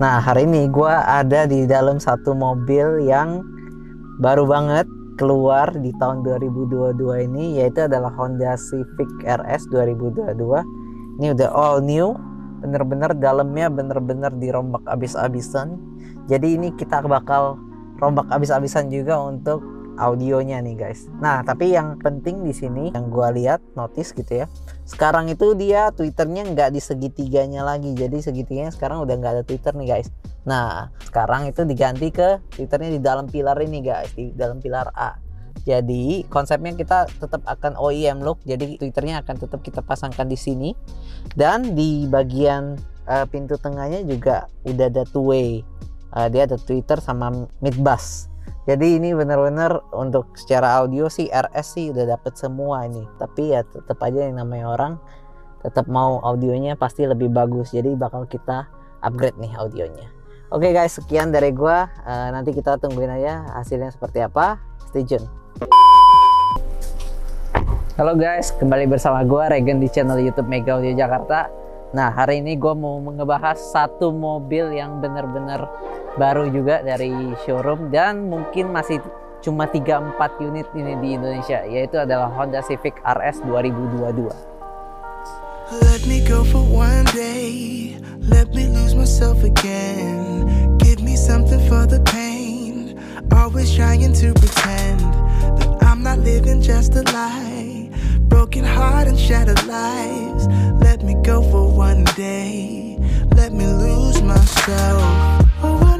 Nah hari ini gue ada di dalam satu mobil yang baru banget keluar di tahun 2022 ini yaitu adalah Honda Civic RS 2022 ini udah all new bener-bener dalamnya bener-bener dirombak abis-abisan jadi ini kita bakal rombak abis-abisan juga untuk audionya nih guys. Nah tapi yang penting di sini yang gue lihat notice gitu ya. Sekarang itu dia twitternya nggak di segitiganya lagi. Jadi segitiganya sekarang udah nggak ada twitter nih guys. Nah sekarang itu diganti ke twitternya di dalam pilar ini guys, di dalam pilar A. Jadi konsepnya kita tetap akan OEM look. Jadi twitternya akan tetap kita pasangkan di sini dan di bagian uh, pintu tengahnya juga udah ada two way. Uh, dia ada Twitter sama mid bus jadi ini bener-bener untuk secara audio sih RS sih udah dapet semua ini. Tapi ya tetap aja yang namanya orang tetap mau audionya pasti lebih bagus. Jadi bakal kita upgrade nih audionya. Oke okay guys sekian dari gua. Uh, nanti kita tungguin aja hasilnya seperti apa. Stay tune. Halo guys, kembali bersama gua Regen di channel YouTube Mega Audio Jakarta. Nah, hari ini gua mau ngebahas satu mobil yang bener-bener baru juga dari showroom dan mungkin masih cuma 3-4 unit ini di Indonesia yaitu adalah Honda Civic RS 2022 Let me go for one day. Let me lose myself again. Give me something for the pain. Always trying to pretend That I'm not living just a lie broken heart and shattered lives. Let me go for one day. Let me lose myself. Oh, oh,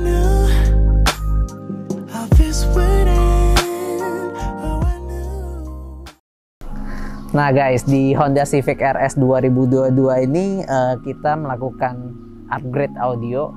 nah, guys, di Honda Civic RS 2022 ini uh, kita melakukan upgrade audio.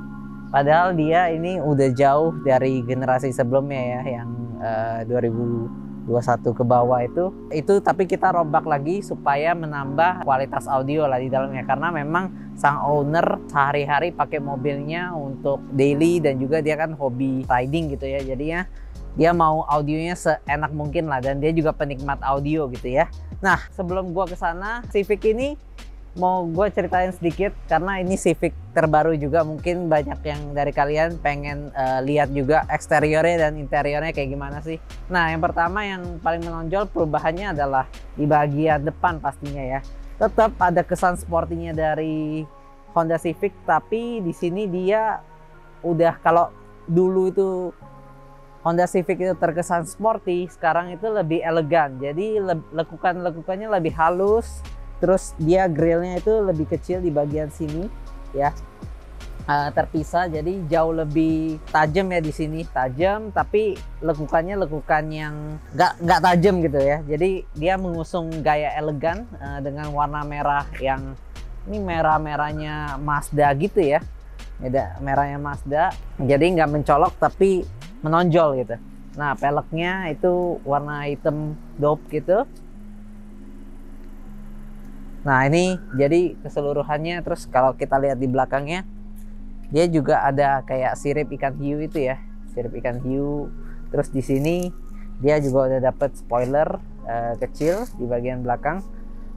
Padahal dia ini udah jauh dari generasi sebelumnya ya, yang uh, 2000 21 ke bawah itu itu tapi kita robak lagi supaya menambah kualitas audio lah di dalamnya. Karena memang sang owner sehari-hari pakai mobilnya untuk daily dan juga dia kan hobi riding gitu ya. Jadinya dia mau audionya seenak mungkin lah dan dia juga penikmat audio gitu ya. Nah sebelum gua ke sana Civic ini mau gue ceritain sedikit karena ini Civic terbaru juga mungkin banyak yang dari kalian pengen uh, lihat juga eksteriornya dan interiornya kayak gimana sih. Nah yang pertama yang paling menonjol perubahannya adalah di bagian depan pastinya ya. Tetap ada kesan sportinya dari Honda Civic tapi di sini dia udah kalau dulu itu Honda Civic itu terkesan sporty, sekarang itu lebih elegan. Jadi lekukan-lekukannya lebih halus, terus dia grillnya itu lebih kecil di bagian sini, ya uh, terpisah. Jadi jauh lebih tajam ya di sini, tajam. Tapi lekukannya lekukan yang nggak nggak tajam gitu ya. Jadi dia mengusung gaya elegan uh, dengan warna merah yang ini merah-merahnya Mazda gitu ya. Beda merahnya Mazda. Jadi nggak mencolok tapi menonjol gitu nah peleknya itu warna hitam dope gitu nah ini jadi keseluruhannya terus kalau kita lihat di belakangnya dia juga ada kayak sirip ikan hiu itu ya sirip ikan hiu. Terus di sini dia juga udah dapet spoiler uh, kecil di bagian belakang.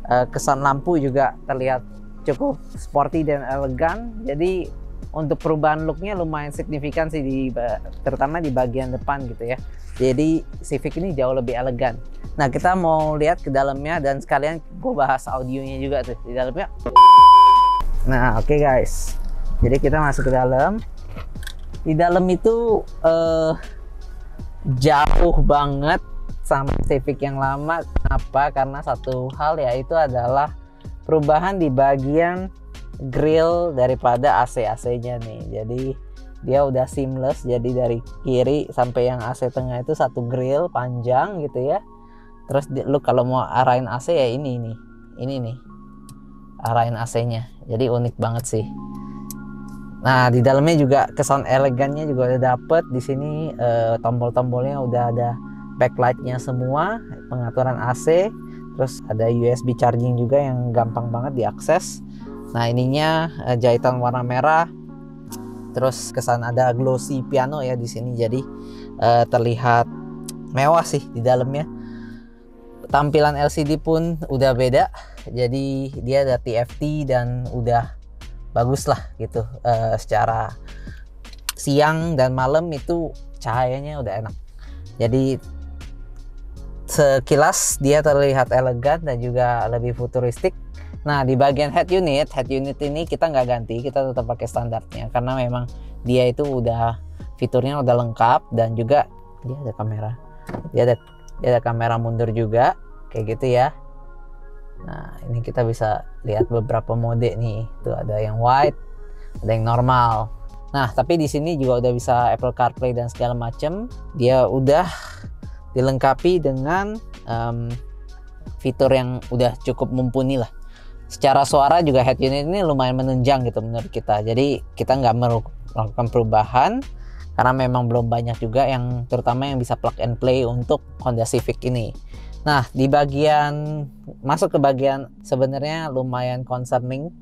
Uh, kesan lampu juga terlihat cukup sporty dan elegan. Jadi untuk perubahan looknya lumayan signifikan sih di terutama di bagian depan gitu ya. Jadi Civic ini jauh lebih elegan nah kita mau lihat ke dalamnya dan sekalian gue bahas audionya juga tuh di dalamnya. Nah oke okay guys. Jadi kita masuk ke dalam. Di dalam itu uh, jauh banget sama Civic yang lama. Kenapa? Karena satu hal ya itu adalah perubahan di bagian grill daripada AC-AC-nya nih. Jadi dia udah seamless. Jadi dari kiri sampai yang AC tengah itu satu grill panjang gitu ya. Terus lu kalau mau arahin AC ya ini nih. Ini nih. Arahin AC-nya. Jadi unik banget sih. Nah, di dalamnya juga kesan elegannya juga udah dapet. Di sini eh, tombol-tombolnya udah ada backlightnya semua, pengaturan AC, terus ada USB charging juga yang gampang banget diakses Nah ininya uh, jahitan warna merah, terus kesan ada glossy piano ya di sini, jadi uh, terlihat mewah sih di dalamnya. Tampilan LCD pun udah beda, jadi dia ada TFT dan udah bagus lah gitu. Uh, secara siang dan malam itu cahayanya udah enak. Jadi sekilas dia terlihat elegan dan juga lebih futuristik. Nah di bagian head unit head unit ini kita nggak ganti kita tetap pakai standarnya. Karena memang dia itu udah fiturnya udah lengkap dan juga dia ada kamera dia ada dia ada kamera mundur juga kayak gitu ya. Nah ini kita bisa lihat beberapa mode nih. Tuh ada yang white ada yang normal. Nah tapi di sini juga udah bisa Apple CarPlay dan segala macam dia udah dilengkapi dengan um, fitur yang udah cukup mumpuni lah. Secara suara juga head unit ini lumayan menunjang gitu menurut kita. Jadi kita nggak melakukan perubahan karena memang belum banyak juga yang terutama yang bisa plug and play untuk Honda Civic ini. Nah di bagian masuk ke bagian sebenarnya lumayan concerning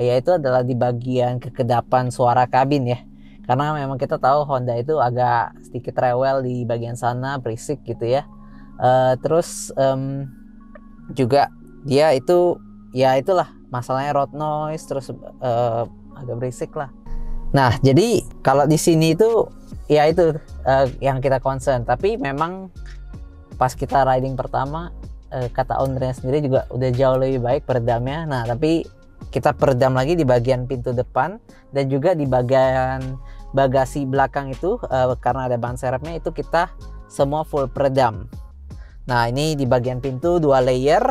yaitu adalah di bagian kekedapan suara kabin ya. Karena memang kita tahu Honda itu agak sedikit rewel di bagian sana berisik gitu ya. Uh, terus um, juga dia itu ya itulah masalahnya road noise terus uh, agak berisik lah nah jadi kalau di sini itu ya itu uh, yang kita concern. Tapi memang pas kita riding pertama uh, kata ownernya sendiri juga udah jauh lebih baik peredamnya. Nah tapi kita peredam lagi di bagian pintu depan dan juga di bagian bagasi belakang itu uh, karena ada ban serepnya itu kita semua full peredam. Nah ini di bagian pintu dua layer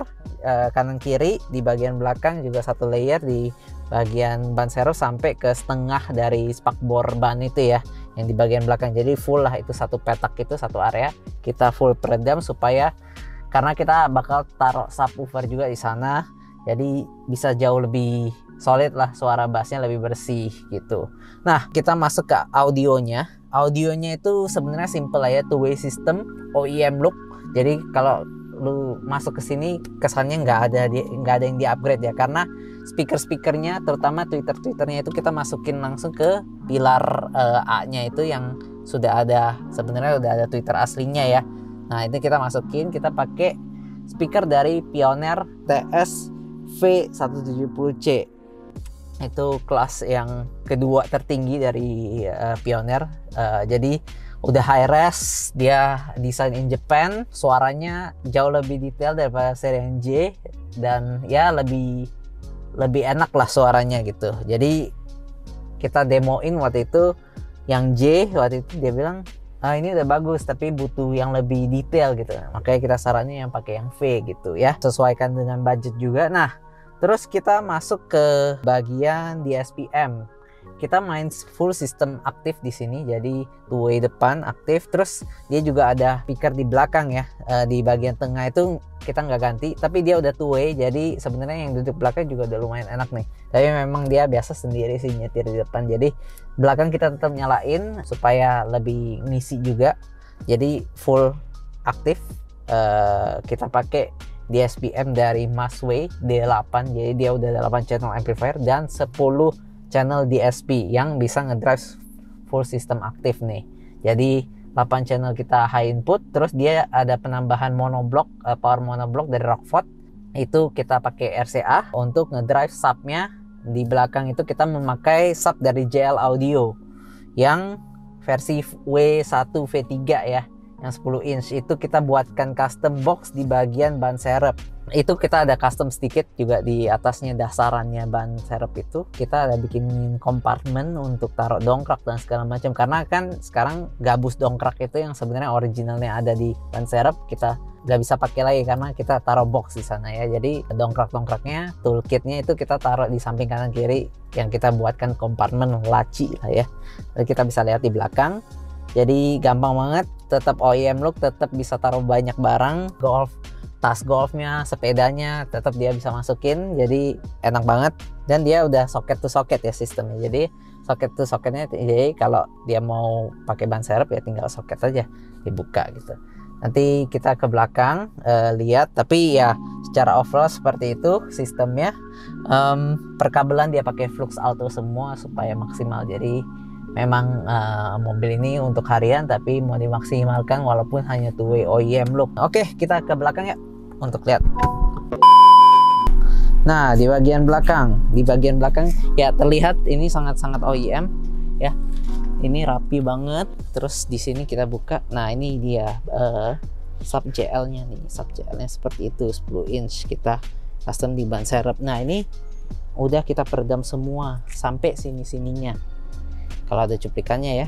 kanan kiri di bagian belakang juga satu layer di bagian ban serep sampai ke setengah dari spakbor ban itu ya yang di bagian belakang. Jadi full lah itu satu petak itu satu area. Kita full peredam supaya karena kita bakal taruh subwoofer juga di sana jadi bisa jauh lebih solid lah suara bassnya lebih bersih gitu. Nah kita masuk ke audionya. Audionya itu sebenarnya simple lah ya two way system OEM look. Jadi kalau lu masuk ke sini kesannya nggak ada nggak ada yang di upgrade ya karena speaker speakernya terutama twitter twitternya itu kita masukin langsung ke pilar uh, A nya itu yang sudah ada sebenarnya udah ada twitter aslinya ya. Nah itu kita masukin kita pakai speaker dari Pioneer TS V170C itu kelas yang kedua tertinggi dari uh, Pioneer. Uh, jadi udah high res dia desain in Japan suaranya jauh lebih detail daripada seri J dan ya lebih lebih enak lah suaranya gitu. Jadi kita demoin waktu itu yang J waktu itu dia bilang ah, ini udah bagus tapi butuh yang lebih detail gitu. Makanya kita sarannya yang pakai yang V gitu ya. Sesuaikan dengan budget juga. Nah Terus kita masuk ke bagian DSPM. Kita main full system aktif di sini, jadi two way depan aktif. Terus dia juga ada speaker di belakang ya, e, di bagian tengah itu kita nggak ganti, tapi dia udah two way. Jadi sebenarnya yang duduk belakang juga udah lumayan enak nih. Tapi memang dia biasa sendiri sih nyetir di depan. Jadi belakang kita tetap nyalain supaya lebih ngisi juga. Jadi full aktif. E, kita pakai DSPM dari Masway D8 jadi dia udah 8 channel amplifier dan 10 channel DSP yang bisa ngedrive full system aktif nih. Jadi 8 channel kita high input terus dia ada penambahan monoblock uh, power monoblock dari Rockford. Itu kita pakai RCA untuk ngedrive subnya. Di belakang itu kita memakai sub dari JL Audio yang versi W1 V3 ya yang 10 inch. Itu kita buatkan custom box di bagian ban serep itu kita ada custom sedikit juga di atasnya dasarannya ban serep itu. Kita ada bikin kompartemen untuk taruh dongkrak dan segala macam. Karena kan sekarang gabus dongkrak itu yang sebenarnya originalnya ada di ban serep kita nggak bisa pakai lagi karena kita taruh box di sana ya. Jadi dongkrak dongkraknya toolkitnya itu kita taruh di samping kanan kiri yang kita buatkan kompartemen laci lah ya. Jadi kita bisa lihat di belakang. Jadi gampang banget. Tetap OEM look tetap bisa taruh banyak barang. Golf tas golfnya sepedanya tetap dia bisa masukin jadi enak banget. Dan dia udah soket to soket ya sistemnya. Jadi soket to soketnya jadi kalau dia mau pakai ban serep ya tinggal soket aja dibuka gitu. Nanti kita ke belakang uh, lihat tapi ya secara overall seperti itu sistemnya. Um, perkabelan dia pakai flux auto semua supaya maksimal. Jadi memang uh, mobil ini untuk harian tapi mau dimaksimalkan walaupun hanya two way OEM look. Oke, kita ke belakang ya untuk lihat. Nah, di bagian belakang, di bagian belakang ya terlihat ini sangat-sangat OEM ya. ini rapi banget. Terus di sini kita buka. Nah ini dia uh, sub JL nya nih. Sub JL nya seperti itu 10 inch kita custom di ban serep. Nah ini udah kita peredam semua sampai sini sininya kalau ada cuplikannya ya.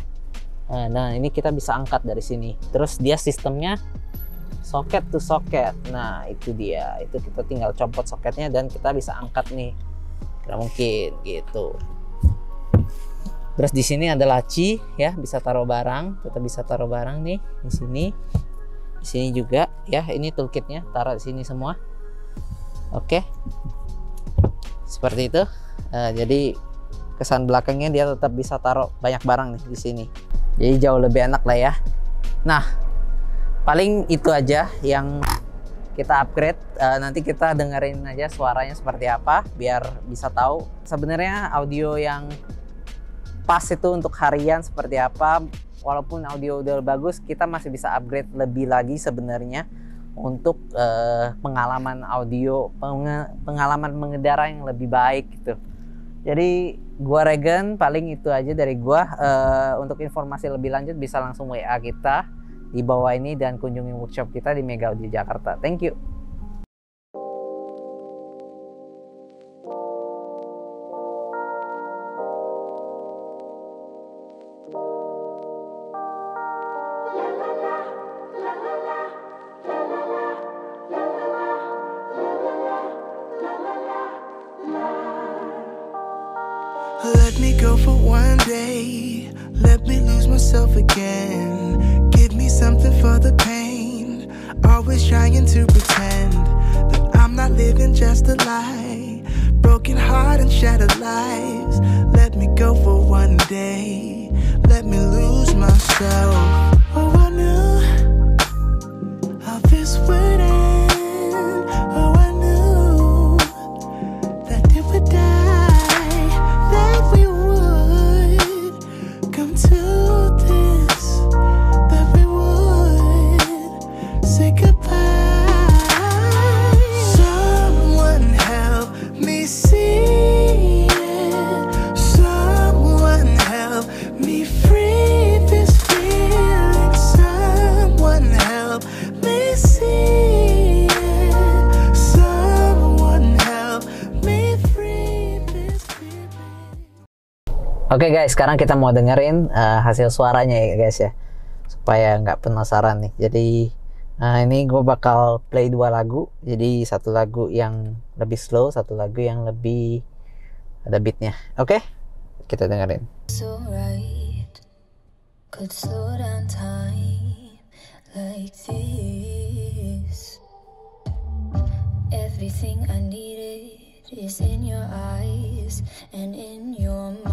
Nah ini kita bisa angkat dari sini. Terus dia sistemnya soket to soket. Nah itu dia. Itu kita tinggal copot soketnya dan kita bisa angkat nih. Nggak mungkin gitu. Terus di sini ada laci ya. Bisa taruh barang. Kita bisa taruh barang nih di sini. Di sini juga ya. Ini toolkitnya. Taruh di sini semua. Oke. Seperti itu. Uh, jadi kesan belakangnya dia tetap bisa taruh banyak barang nih di sini. Jadi jauh lebih enak lah ya. Nah paling itu aja yang kita upgrade uh, nanti kita dengerin aja suaranya seperti apa biar bisa tahu sebenarnya audio yang pas itu untuk harian seperti apa walaupun audio udah bagus kita masih bisa upgrade lebih lagi sebenarnya untuk uh, pengalaman audio, peng pengalaman mengendara yang lebih baik gitu. Jadi gua Regen paling itu aja dari gua. Uh, untuk informasi lebih lanjut bisa langsung WA kita di bawah ini dan kunjungi workshop kita di Mega Audio Jakarta. Thank you. Something for the pain. Always trying to pretend that I'm not living just a lie. Broken heart and shattered lives. Let me go for one day. Let me lose myself. Oke guys, sekarang kita mau dengerin uh, hasil suaranya ya guys ya, supaya nggak penasaran nih. Jadi uh, ini gue bakal play dua lagu. Jadi satu lagu yang lebih slow, satu lagu yang lebih ada beatnya. Oke, kita dengerin. Everything I needed is in your eyes and in your mind.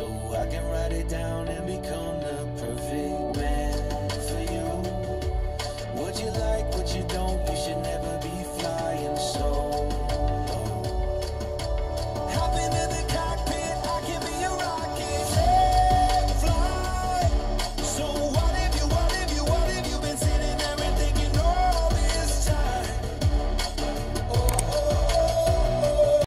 so I can write it down and become the